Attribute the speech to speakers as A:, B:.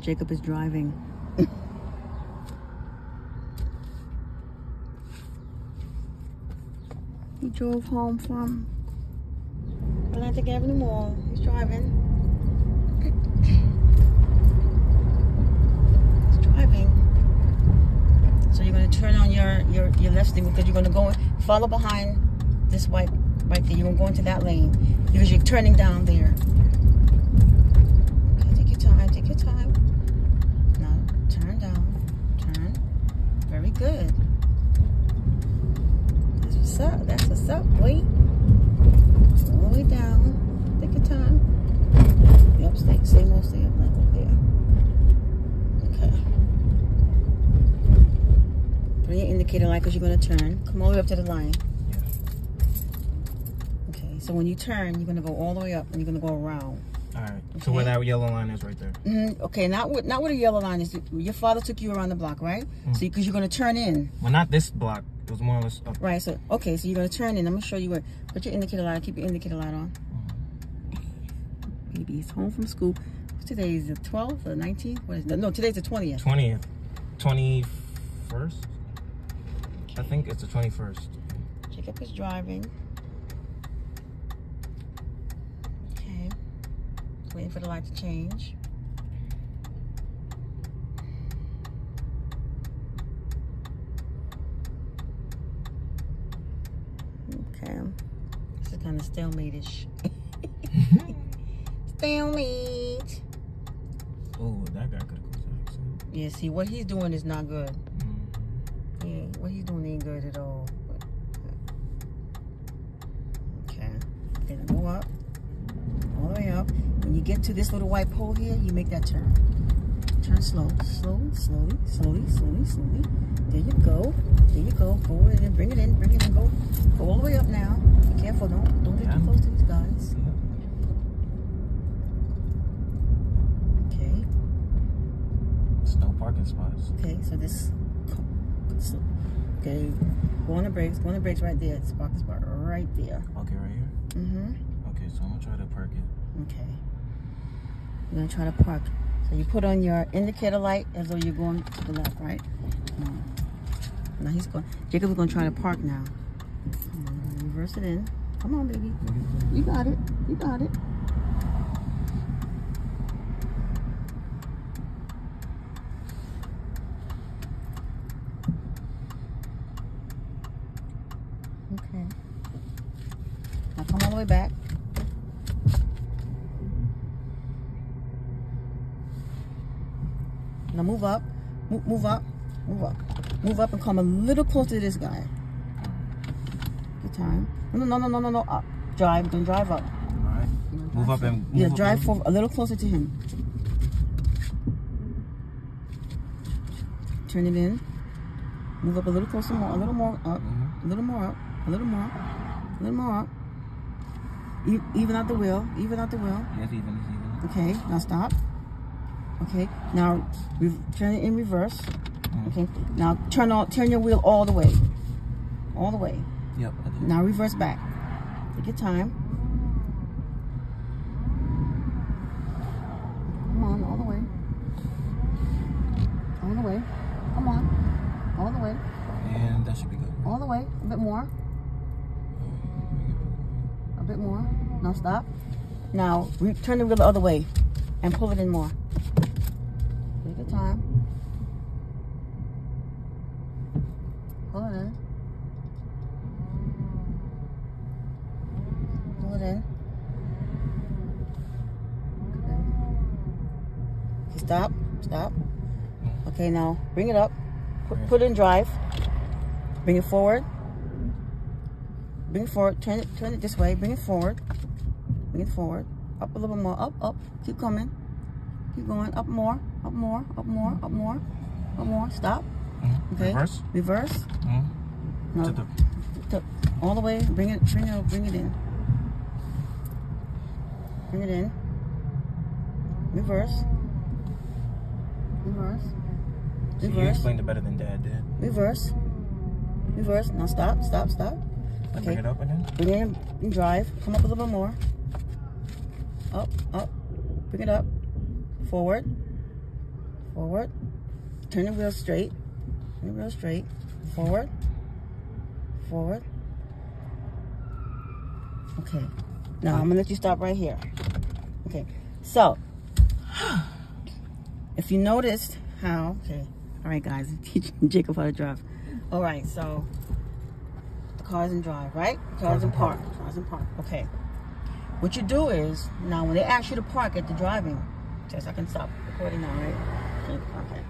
A: Jacob is driving. he drove home from Atlantic Avenue Mall. He's driving. He's driving. So you're gonna turn on your your your left stick because you're gonna go follow behind this white right there. You're gonna go into that lane because you're turning down there. Okay, take your time. Take your time. Now turn down. Turn. Very good. That's what's up. That's what's up. Wait. All the way down. Take your time. Yep, stay, stay mostly up like there. Okay. Bring your indicator light because you're going to turn. Come all the way up to the line. Okay, so when you turn, you're going to go all the way up and you're going to go around.
B: All right. So where that yellow line is right there.
A: Mm, okay, not with not where the yellow line is. Your father took you around the block, right? So because you're going to turn in.
B: Well, not this block. It was more or less up.
A: Right, so, okay, so you're going to turn in. I'm going to show you where. Put your indicator light Keep your indicator light on. Baby, he's home from school. Today is the 12th or 19th? What is that? No, today's the 20th.
B: 20th. 21st? I think it's the 21st.
A: Jacob is driving. Okay. Waiting for the light to change. Okay. This is kind of stalemate-ish. Stalemate.
B: That guy could have caused an accident.
A: Yeah, see, what he's doing is not good.
B: Mhm.
A: Yeah, what he's doing ain't good at all. Okay. Then go up. All the way up. When you get to this little white pole here, you make that turn. Turn slow. Slowly, slowly, slowly, slowly, slowly. There you go. There you go. Go in and bring it in. Bring it in. Go. Go all the way up now. Be careful. Don't don't get too close to these guys.
B: Yeah.
A: Okay.
B: It's no parking spots.
A: Okay, so this. Okay, go on the brakes. Go on the brakes right there. Spark the spot right there.
B: Okay, right here.
A: Mm-hmm.
B: Okay, so I'm gonna try to park it.
A: Okay. You're gonna try to park. So you put on your indicator light as though you're going to the left, right? Now he's going. Jacob's gonna try to park now. Mm, Reverse it in. Come on, baby. You got it. You got it. Okay. Now come all the way back. Now move up. Move, move up. Move up. Move up and come a little closer to this guy. Good time. No, no, no, no, no, no. Up. Drive. Then drive up.
B: All right. Move up and move
A: yeah, drive forward a little closer to him. Turn it in. Move up a little closer more, a little more up,
B: Mhm.
A: a little more up, a little more, a little more up. E- even out the wheel, even out the wheel.
B: Yes, even, it's even.
A: Okay, now stop. Okay, now turn it in reverse.
B: Mhm.
A: Okay, now turn on, turn your wheel all the way, all the way.
B: Yep, I did.
A: Now reverse back. Take your time. Come on, all the way. All the way. Come on. All the way.
B: And that should be good.
A: All the way. A bit more. Bit more. Now stop. Now turn the wheel the other way and pull it in more. Take your time. Pull it in. Pull it in. Okay. Stop. Stop. Okay, now bring it up. Put, put it in drive. Bring it forward. Bring it forward. Turn it. Turn it this way. Bring it forward. Bring it forward. Up a little bit more. Up. Up. Keep coming. Keep going. Up more. Up more. Up more. Up more. Up more. Stop.
B: Mhm.
A: Okay.
B: Reverse.
A: Reverse.
B: Mhm.
A: No.
B: To the
A: to- all the way. Bring it. Bring it. Bring it in. Bring it in. Reverse. Reverse.
B: See, you explained it better than Dad did.
A: Reverse. Reverse. Now stop. Stop. Stop.
B: Bring
A: Okay.
B: it up again.
A: Bring it and drive. Come up a little bit more. Up, up. Bring it up. Forward. forward. Turn the wheel straight. Turn the wheel straight. Forward. Forward. Okay. Now I'm gonna let you stop right here. Okay. So, if you noticed how, okay. All right, guys, teaching Jacob how to drive. All right, so car's and drive, right? The car's and park. Car's and park. Okay. What you do is now when they ask you to park at the driving test, I can stop recording now, right? Okay.